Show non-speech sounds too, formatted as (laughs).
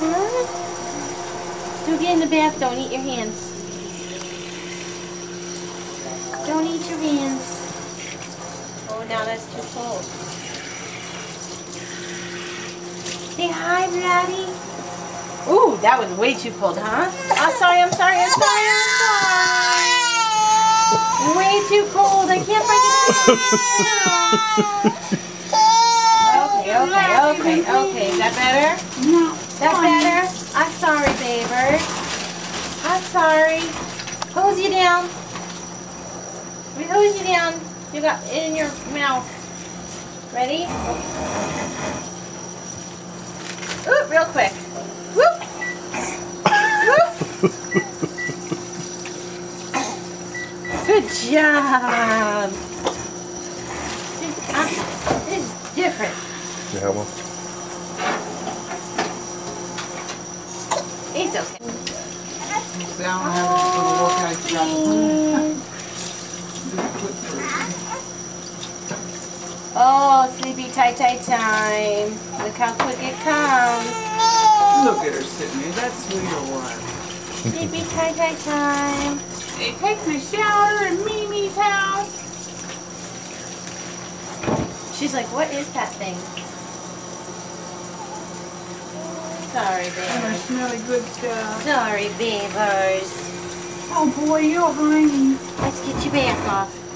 Huh? Do get in the bath. Don't eat your hands. Don't eat your hands. Oh, now that's too cold. Say hi, Daddy. Ooh, that was way too cold, huh? I'm sorry, I'm sorry, I'm sorry, I'm sorry. Way too cold. I can't bring it. (laughs) Okay, okay, okay, okay. Is that better? No. That better? I'm sorry, Babers. I'm sorry. Hose you down. We hose you down. You got it in your mouth. Ready? Ooh, real quick. Whoop. Whoop. Good job. This, uh, this is different. Yeah, well. It's okay. See, I don't have it for the workout. To put it. Oh, sleepy tie tie time. Look how quick it comes. Look at her sitting there. That's sweet or what? Sleepy tie tie time. They taking a shower in Mimi's house. She's like, what is that thing? Sorry, babe. smelly good stuff. Sorry, babers. Oh boy, you're rain. Let's get your bath off.